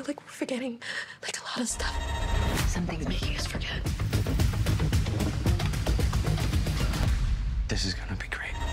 feel like we're forgetting like a lot of stuff. Something's making us forget. This is gonna be great.